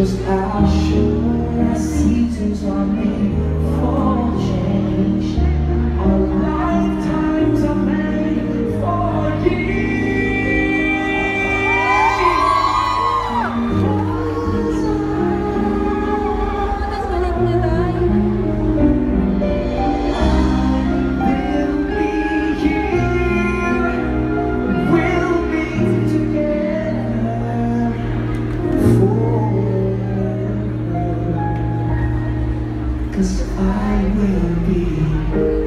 just ashes. Cause I will be.